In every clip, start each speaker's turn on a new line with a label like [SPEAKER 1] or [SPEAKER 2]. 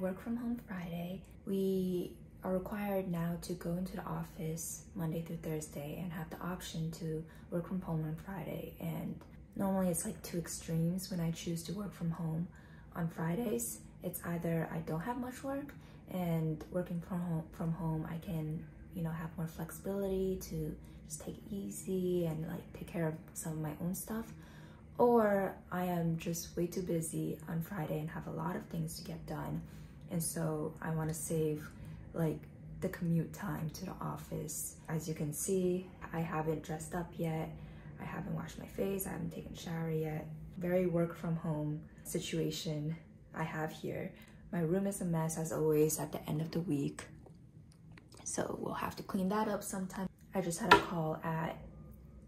[SPEAKER 1] work from home Friday. We are required now to go into the office Monday through Thursday and have the option to work from home on Friday. And normally it's like two extremes when I choose to work from home. On Fridays, it's either I don't have much work and working from home, from home I can, you know, have more flexibility to just take it easy and like take care of some of my own stuff. Or I am just way too busy on Friday and have a lot of things to get done. And so I want to save like the commute time to the office. As you can see, I haven't dressed up yet. I haven't washed my face. I haven't taken a shower yet. Very work from home situation I have here. My room is a mess as always at the end of the week. So we'll have to clean that up sometime. I just had a call at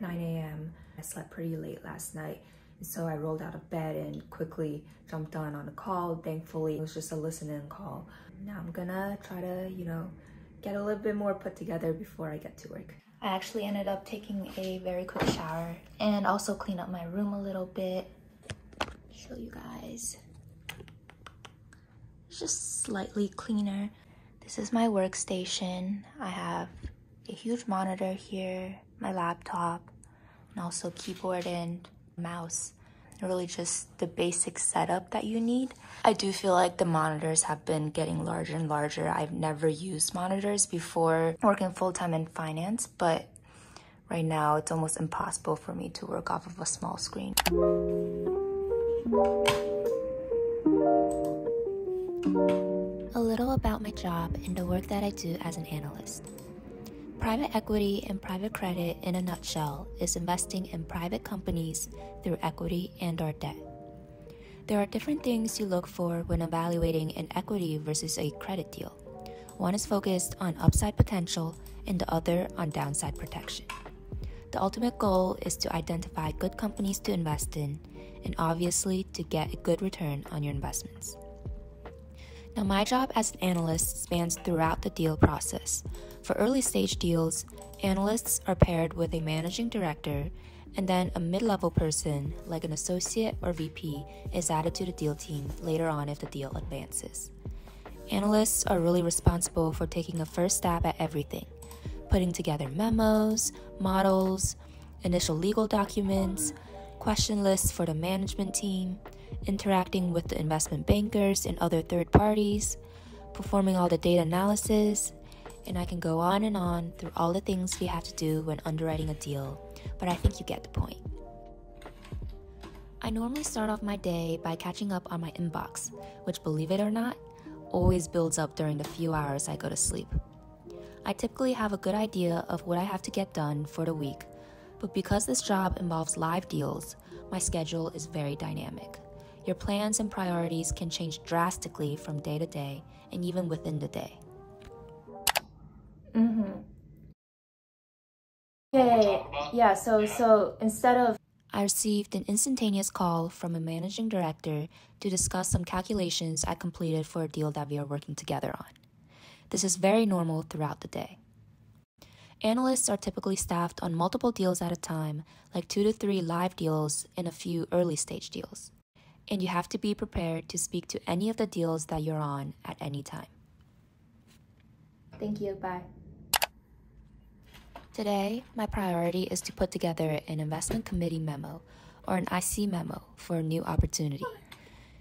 [SPEAKER 1] 9 a.m. I slept pretty late last night. So I rolled out of bed and quickly jumped on on the call. Thankfully, it was just a listening call. Now I'm gonna try to, you know, get a little bit more put together before I get to work. I actually ended up taking a very quick shower and also clean up my room a little bit. Show you guys. It's just slightly cleaner. This is my workstation. I have a huge monitor here, my laptop, and also keyboard and mouse really just the basic setup that you need. I do feel like the monitors have been getting larger and larger. I've never used monitors before working full time in finance, but right now it's almost impossible for me to work off of a small screen. A little about my job and the work that I do as an analyst. Private equity and private credit, in a nutshell, is investing in private companies through equity and or debt. There are different things you look for when evaluating an equity versus a credit deal. One is focused on upside potential and the other on downside protection. The ultimate goal is to identify good companies to invest in and obviously to get a good return on your investments. Now, my job as an analyst spans throughout the deal process. For early stage deals, analysts are paired with a managing director, and then a mid level person, like an associate or VP, is added to the deal team later on if the deal advances. Analysts are really responsible for taking a first stab at everything putting together memos, models, initial legal documents, question lists for the management team interacting with the investment bankers and other third parties, performing all the data analysis, and I can go on and on through all the things we have to do when underwriting a deal, but I think you get the point. I normally start off my day by catching up on my inbox, which, believe it or not, always builds up during the few hours I go to sleep. I typically have a good idea of what I have to get done for the week, but because this job involves live deals, my schedule is very dynamic. Your plans and priorities can change drastically from day to day and even within the day. Mm-hmm. Okay, yeah, so so instead of I received an instantaneous call from a managing director to discuss some calculations I completed for a deal that we are working together on. This is very normal throughout the day. Analysts are typically staffed on multiple deals at a time, like two to three live deals and a few early stage deals and you have to be prepared to speak to any of the deals that you're on at any time. Thank you. Bye. Today, my priority is to put together an investment committee memo or an IC memo for a new opportunity.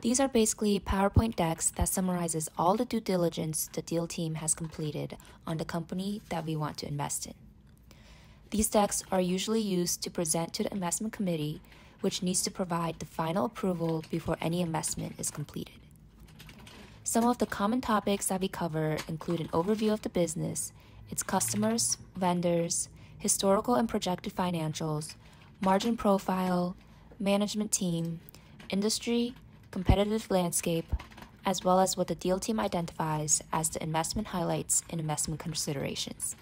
[SPEAKER 1] These are basically PowerPoint decks that summarizes all the due diligence the deal team has completed on the company that we want to invest in. These decks are usually used to present to the investment committee which needs to provide the final approval before any investment is completed. Some of the common topics that we cover include an overview of the business, its customers, vendors, historical and projected financials, margin profile, management team, industry, competitive landscape, as well as what the deal team identifies as the investment highlights and investment considerations.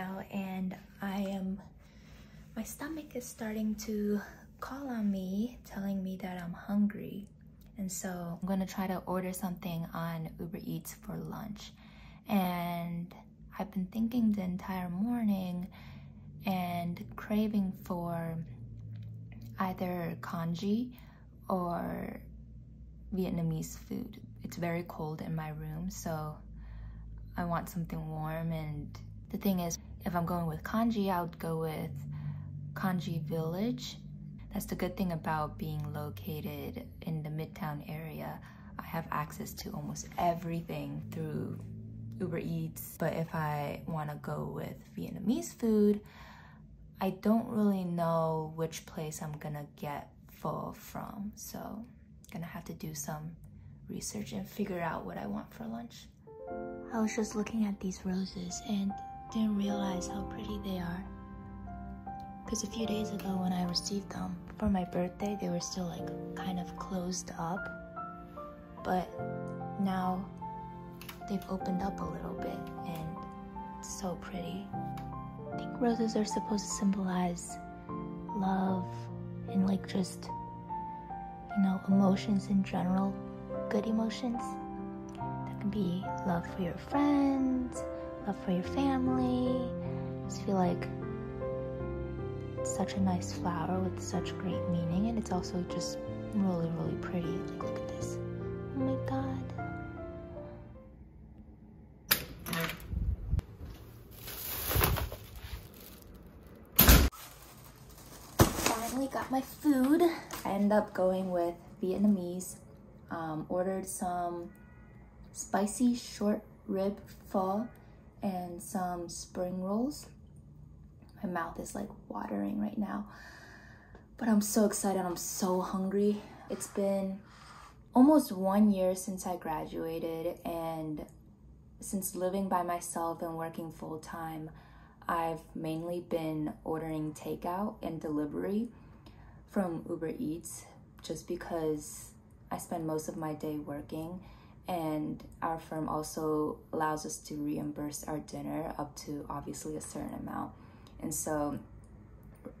[SPEAKER 1] Now and I am, my stomach is starting to call on me, telling me that I'm hungry. And so I'm gonna try to order something on Uber Eats for lunch. And I've been thinking the entire morning and craving for either congee or Vietnamese food. It's very cold in my room, so I want something warm. And the thing is, if I'm going with congee, I would go with Congee Village. That's the good thing about being located in the Midtown area. I have access to almost everything through Uber Eats. But if I want to go with Vietnamese food, I don't really know which place I'm gonna get pho from. So gonna have to do some research and figure out what I want for lunch. I was just looking at these roses and didn't realize how pretty they are. Because a few days ago when I received them for my birthday, they were still like kind of closed up. But now they've opened up a little bit and it's so pretty. I think roses are supposed to symbolize love and like just, you know, emotions in general, good emotions. That can be love for your friends, love for your family. I just feel like it's such a nice flower with such great meaning, and it's also just really, really pretty. Like, look at this. Oh my god. Finally got my food. I ended up going with Vietnamese. Um, ordered some spicy short rib pho and some spring rolls. My mouth is like watering right now. But I'm so excited. I'm so hungry. It's been almost one year since I graduated and since living by myself and working full time, I've mainly been ordering takeout and delivery from Uber Eats just because I spend most of my day working and our firm also allows us to reimburse our dinner up to obviously a certain amount. And so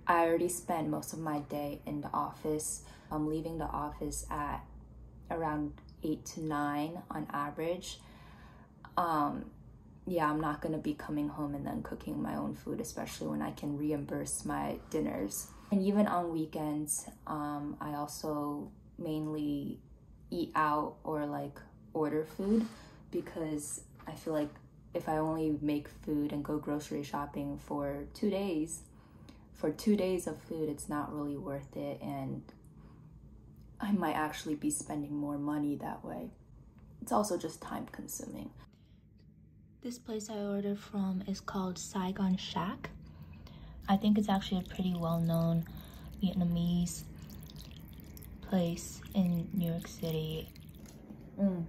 [SPEAKER 1] I already spend most of my day in the office. I'm leaving the office at around 8 to 9 on average. Um, yeah, I'm not gonna be coming home and then cooking my own food, especially when I can reimburse my dinners. And even on weekends, um, I also mainly eat out or like order food because I feel like if I only make food and go grocery shopping for two days, for two days of food, it's not really worth it. And I might actually be spending more money that way. It's also just time consuming. This place I ordered from is called Saigon Shack. I think it's actually a pretty well-known Vietnamese place in New York City. Mm.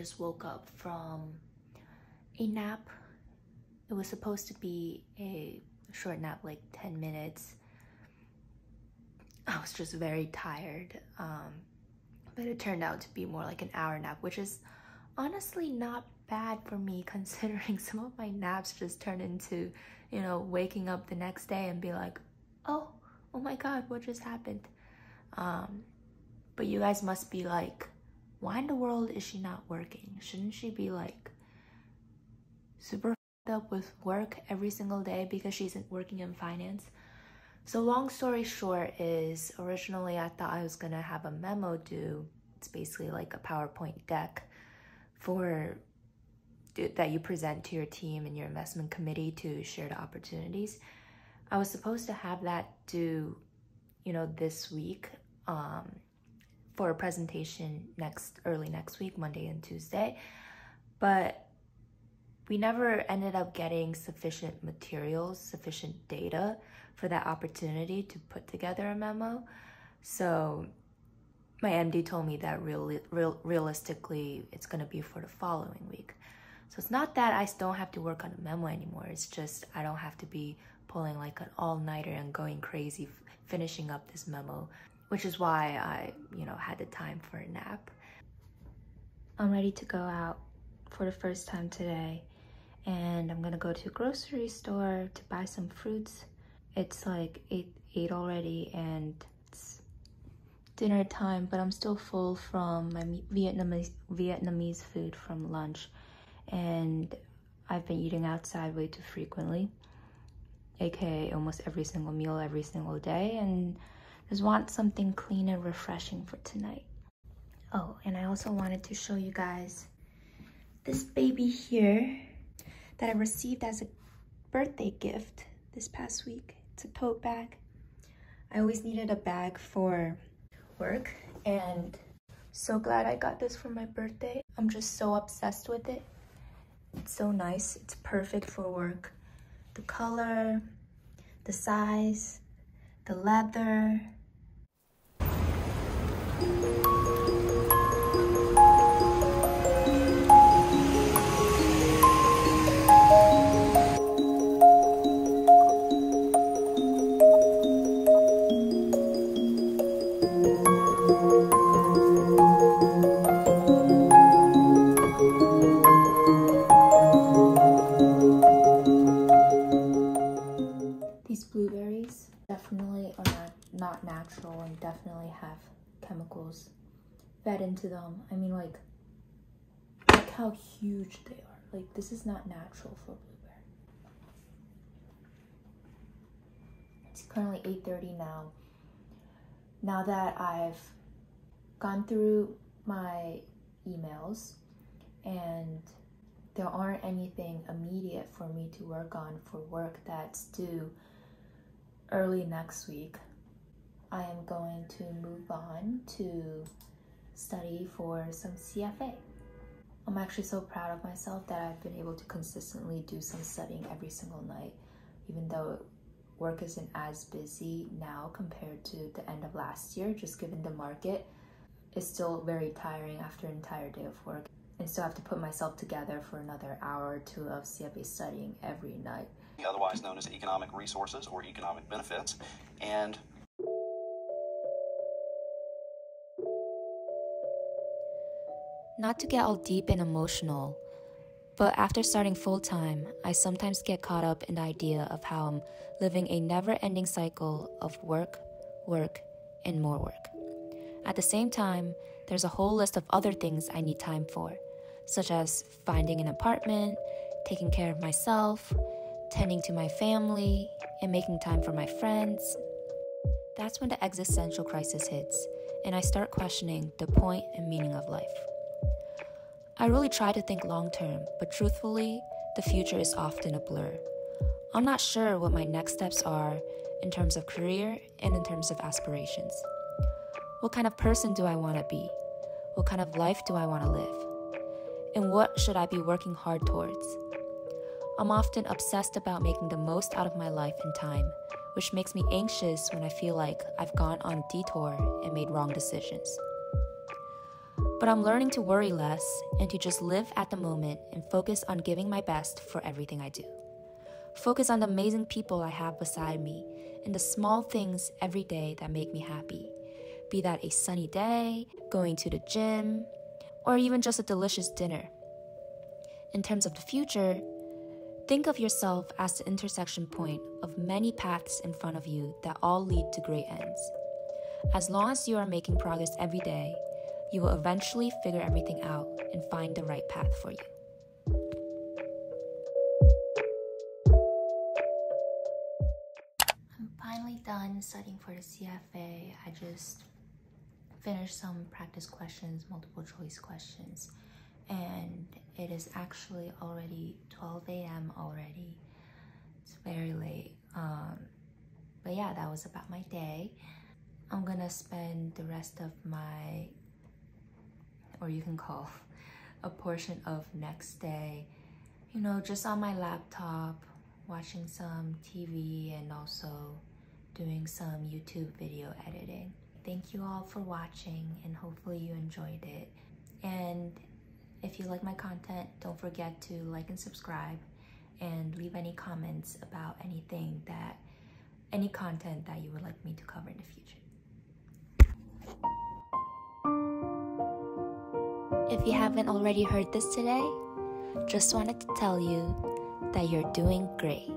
[SPEAKER 1] Just woke up from a nap. It was supposed to be a short nap, like 10 minutes. I was just very tired. Um, but it turned out to be more like an hour nap, which is honestly not bad for me considering some of my naps just turn into, you know, waking up the next day and be like, oh, oh my God, what just happened? Um, but you guys must be like, why in the world is she not working? Shouldn't she be like super up with work every single day because she's working in finance. So, long story short, is originally I thought I was gonna have a memo due. It's basically like a PowerPoint deck for that you present to your team and your investment committee to share the opportunities. I was supposed to have that due, you know, this week um, for a presentation next early next week, Monday and Tuesday, but we never ended up getting sufficient materials, sufficient data for that opportunity to put together a memo. So my MD told me that real, real, realistically it's going to be for the following week. So it's not that I don't have to work on a memo anymore. It's just I don't have to be pulling like an all-nighter and going crazy finishing up this memo, which is why I, you know, had the time for a nap. I'm ready to go out for the first time today and I'm gonna go to a grocery store to buy some fruits. It's like 8, 8 already and it's dinner time, but I'm still full from my Vietnamese, Vietnamese food from lunch and I've been eating outside way too frequently, aka almost every single meal every single day, and just want something clean and refreshing for tonight. Oh, and I also wanted to show you guys this baby here that I received as a birthday gift this past week. It's a tote bag. I always needed a bag for work and so glad I got this for my birthday. I'm just so obsessed with it. It's so nice. It's perfect for work. The color, the size, the leather. Not natural for blueberry. It's currently 8.30 now. Now that I've gone through my emails and there aren't anything immediate for me to work on for work that's due early next week, I am going to move on to study for some CFA. I'm actually so proud of myself that I've been able to consistently do some studying every single night, even though work isn't as busy now compared to the end of last year, just given the market is still very tiring after an entire day of work. And still have to put myself together for another hour or two of CFA studying every night.
[SPEAKER 2] Otherwise known as economic resources or economic benefits. And
[SPEAKER 1] Not to get all deep and emotional, but after starting full time, I sometimes get caught up in the idea of how I'm living a never ending cycle of work, work, and more work. At the same time, there's a whole list of other things I need time for, such as finding an apartment, taking care of myself, tending to my family, and making time for my friends. That's when the existential crisis hits, and I start questioning the point and meaning of life. I really try to think long term, but truthfully, the future is often a blur. I'm not sure what my next steps are in terms of career and in terms of aspirations. What kind of person do I want to be? What kind of life do I want to live? And what should I be working hard towards? I'm often obsessed about making the most out of my life and time, which makes me anxious when I feel like I've gone on detour and made wrong decisions. But I'm learning to worry less and to just live at the moment and focus on giving my best for everything I do. Focus on the amazing people I have beside me and the small things every day that make me happy. Be that a sunny day, going to the gym, or even just a delicious dinner. In terms of the future, think of yourself as the intersection point of many paths in front of you that all lead to great ends. As long as you are making progress every day, you will eventually figure everything out and find the right path for you. I'm finally done studying for the CFA. I just finished some practice questions, multiple choice questions, and it is actually already 12 a.m. already. It's very late. Um, but yeah, that was about my day. I'm gonna spend the rest of my or you can call a portion of next day, you know, just on my laptop, watching some TV and also doing some YouTube video editing. Thank you all for watching and hopefully you enjoyed it. And if you like my content, don't forget to like and subscribe and leave any comments about anything that, any content that you would like me to cover in the future. If you haven't already heard this today, just wanted to tell you that you're doing great.